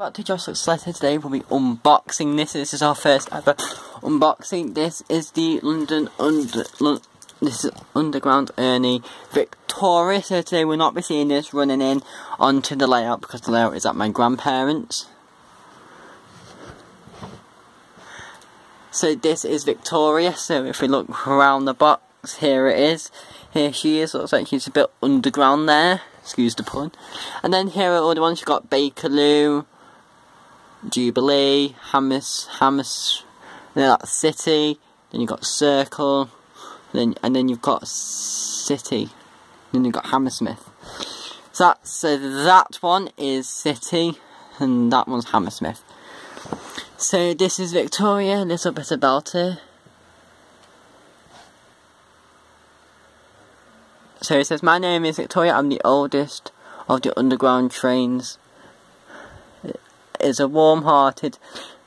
Back to Josh Letter today we'll be unboxing this. This is our first ever unboxing. This is the London Under this is Underground Ernie Victoria. So today we'll not be seeing this running in onto the layout because the layout is at my grandparents. So this is Victoria. So if we look around the box, here it is. Here she is. Looks like she's a bit underground there. Excuse the pun. And then here are all the ones. You've got Bakerloo, Jubilee, Hammers, Hammers, then that's City, then you've got Circle, then and then you've got City, then you've got Hammersmith. So that, so that one is City, and that one's Hammersmith. So this is Victoria, a little bit about her. So it says, my name is Victoria, I'm the oldest of the underground trains is a warm-hearted,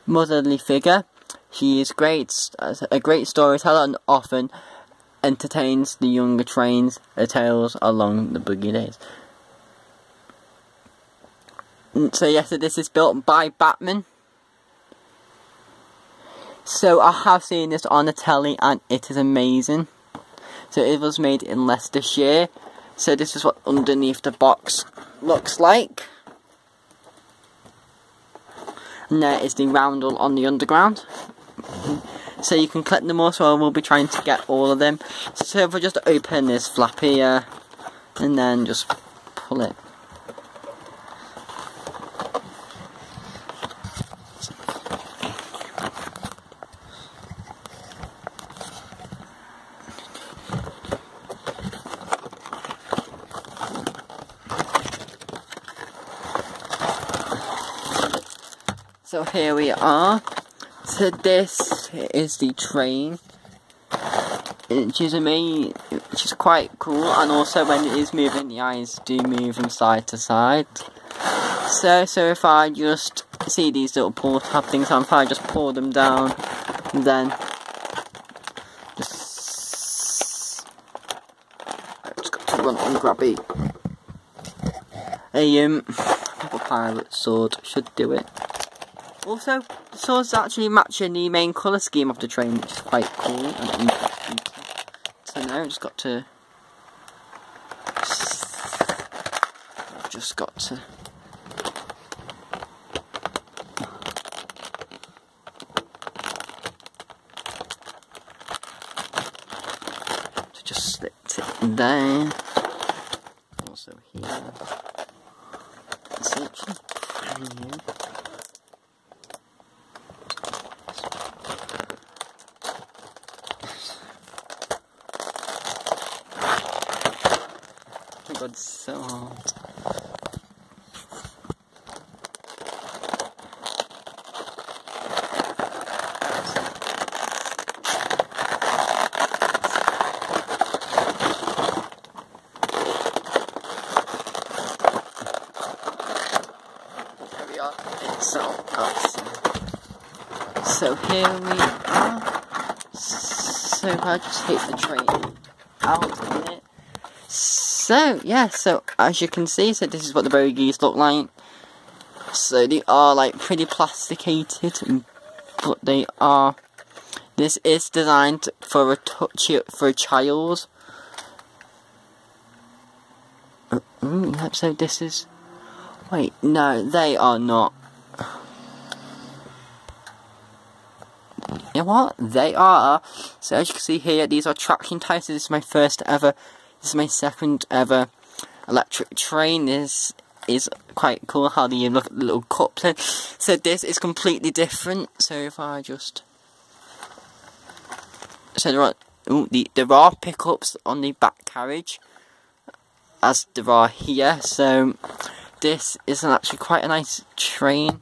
motherly figure. She is great, a great storyteller and often entertains the younger trains, her tales along the boogie days. Mm, so yes, this is built by Bachmann. So I have seen this on the telly and it is amazing. So it was made in Leicestershire. So this is what underneath the box looks like. And there is the roundel on the underground. So you can collect them all, so I will be trying to get all of them. So if I just open this flap here, and then just pull it So here we are. So this is the train. Which is amazing, which is quite cool, and also when it is moving, the eyes do move from side to side. So, so if I just see these little pull tab things, on, if I just pull them down, and then just I just got to run and grab a a um pilot sword should do it. Also, the swords actually matching the main colour scheme of the train, which is quite cool and interesting to know. Just got to... I've just got to... to just slip it in there. Also here. It's actually so. It's so here we are. So I just the train out. So, yeah, so as you can see, so this is what the bogies look like. So they are like pretty plasticated, but they are, this is designed for a touch, for a child. Mm, so this is, wait, no, they are not. You know what? They are. So as you can see here, these are traction tyres. This is my first ever this is my second ever electric train. This is quite cool how do you look at the little coupling. So this is completely different. So if I just so there are ooh, the, there are pickups on the back carriage as there are here. So this is actually quite a nice train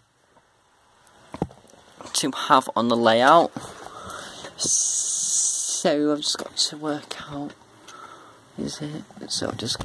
to have on the layout. So I've just got to work out is it? So just